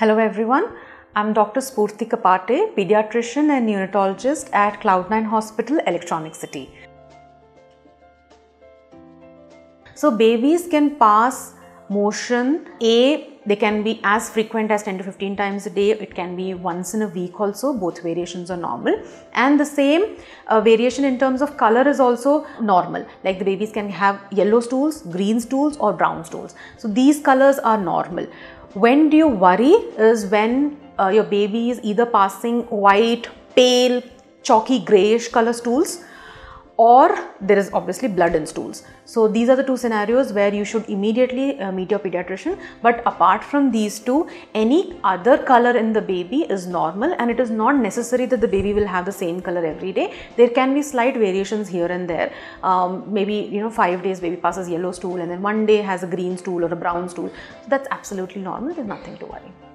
Hello everyone, I'm Dr. Spoorti Kapate, pediatrician and neonatologist at Cloudnine Hospital, Electronic City. So babies can pass motion a they can be as frequent as 10 to 15 times a day. It can be once in a week also. Both variations are normal. And the same uh, variation in terms of color is also normal. Like the babies can have yellow stools green stools or brown stools. So these colors are normal. When do you worry is when uh, your baby is either passing white pale chalky grayish color stools or there is obviously blood in stools. So these are the two scenarios where you should immediately uh, meet your pediatrician. But apart from these two, any other color in the baby is normal and it is not necessary that the baby will have the same color every day. There can be slight variations here and there. Um, maybe, you know, five days baby passes yellow stool and then one day has a green stool or a brown stool. So that's absolutely normal. There's nothing to worry.